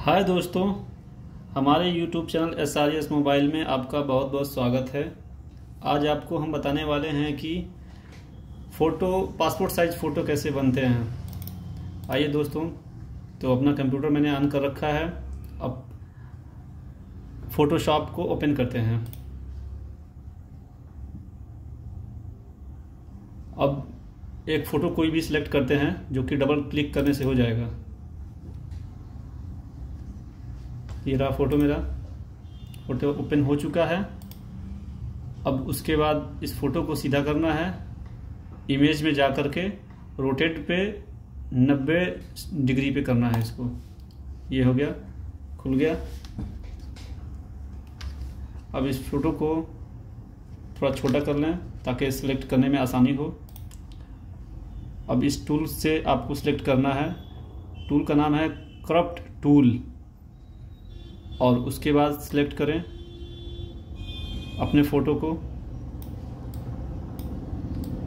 हाय दोस्तों, हमारे YouTube channel S R S mobile में आपका बहुत बहुत स्वागत है। आज आपको हम बताने वाले हैं कि फ़ोटो पासपोर्ट साइज़ फ़ोटो कैसे बनते हैं। आइए दोस्तों तो अपना कंप्यूटर मैंने ऑन कर रखा है। अब फ़ोटोशॉप को ओपन करते हैं। अब एक फ़ोटो कोई भी सिलेक्ट करते हैं, जो कि डबल क्लिक करने से हो जाएगा। ये रहा फ़ोटो मेरा। फ़ोटो ओपन हो चुका है। अब उसके बाद इस फ़ोटो को सीधा करना है। इमेज में जा कर के रोटेट पे 90 डिग्री पे करना है इसको। ये हो गया। खुल गया। अब इस फ़ोटो को थोड़ा छोटा कर लें ताकि सिलेक्ट करने में आसानी हो। अब इस टूल से आपको सिलेक्ट करना है। टूल का नाम है क्रप्ट टूल और उसके बाद सिलेक्ट करें अपने फ़ोटो को।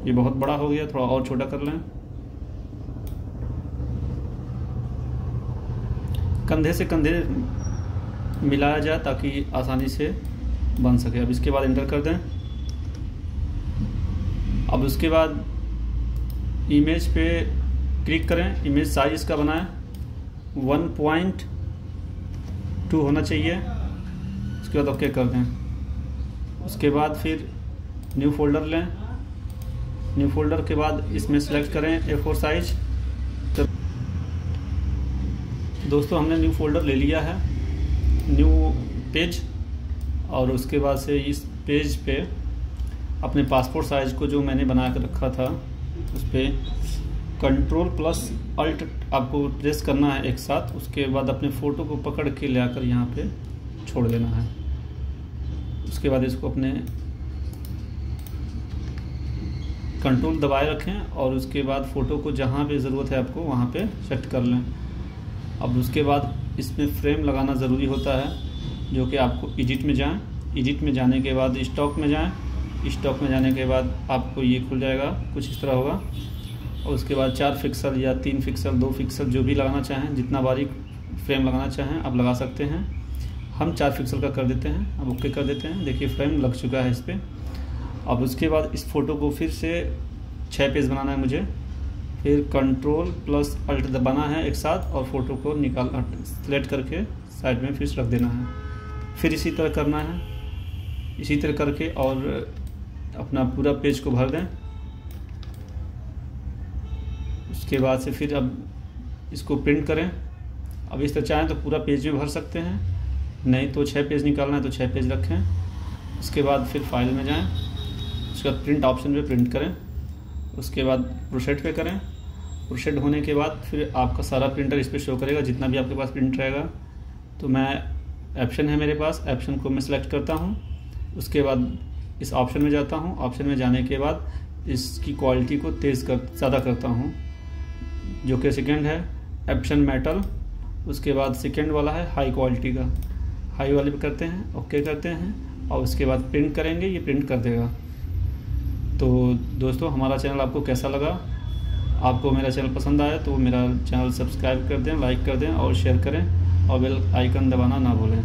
ये बहुत बड़ा हो गया, थोड़ा और छोटा कर लें। कंधे से कंधे मिलाया जाए ताकि आसानी से बन सके। अब इसके बाद इंटर कर दें। अब उसके बाद इमेज पे क्लिक करें। इमेज साइज़ का बनाएँ वन पॉइंट टू होना चाहिए। उसके बाद ओके कर दें। उसके बाद फिर न्यू फोल्डर लें। न्यू फोल्डर के बाद इसमें सेलेक्ट करें ए फोर साइज़ तो दोस्तों, हमने न्यू फोल्डर ले लिया है। न्यू पेज और उसके बाद से इस पेज पे अपने पासपोर्ट साइज़ को जो मैंने बना कर रखा था, उस पर कंट्रोल प्लस अल्ट आपको प्रेस करना है एक साथ, उसके बाद अपने फ़ोटो को पकड़ के ले आकर यहाँ पे छोड़ देना है। उसके बाद इसको अपने कंट्रोल दबाए रखें और उसके बाद फ़ोटो को जहाँ पे ज़रूरत है आपको वहाँ पे सेट कर लें। अब उसके बाद इसमें फ्रेम लगाना ज़रूरी होता है, जो कि आपको एडिट में जाएँ। एडिट में जाने के बाद स्टॉक में जाएँ। स्टॉक में जाने के बाद आपको ये खुल जाएगा, कुछ इस तरह होगा। और उसके बाद चार फिक्सल या तीन फिक्सल दो फिक्सल जो भी लगाना चाहें, जितना बारीक फ्रेम लगाना चाहें, आप लगा सकते हैं। हम चार फिक्सल का कर देते हैं, अब ओके कर देते हैं। देखिए फ्रेम लग चुका है इस पर अब उसके बाद इस फ़ोटो को फिर से छः पेज बनाना है मुझे। फिर कंट्रोल प्लस अल्ट दबाना है एक साथ और फ़ोटो को निकाल सेलेक्ट करके साइड में फिर रख देना है। फिर इसी तरह करना है। इसी तरह करके और अपना पूरा पेज को भर दें। उसके बाद से फिर अब इसको प्रिंट करें। अब इस तरह चाहें तो पूरा पेज भी भर सकते हैं। नहीं तो छः पेज निकालना है तो छः पेज रखें। उसके बाद फिर फ़ाइल में जाएँ। उसके बाद प्रिंट ऑप्शन पे प्रिंट करें। उसके बाद प्रोसेट पे करें। प्रोसेट होने के बाद फिर आपका सारा प्रिंटर इस पर शो करेगा। जितना भी आपके पास प्रिंट रहेगा। तो मैं ऑप्शन है मेरे पास। ऑप्शन को मैं सेलेक्ट करता हूँ। उसके बाद इस ऑप्शन में जाता हूँ। ऑप्शन में जाने के बाद इसकी क्वालिटी को तेज़ कर, ज़्यादा करता हूँ। जो कि सेकेंड है एप्शन मेटल उसके बाद सेकेंड वाला है हाई क्वालिटी का। हाई वाले पे करते हैं ओके करते हैं, और उसके बाद प्रिंट करेंगे, ये प्रिंट कर देगा। तो दोस्तों, हमारा चैनल आपको कैसा लगा? आपको मेरा चैनल पसंद आया तो मेरा चैनल सब्सक्राइब कर दें लाइक कर दें, और शेयर करें, और बेल आइकन दबाना ना भूलें।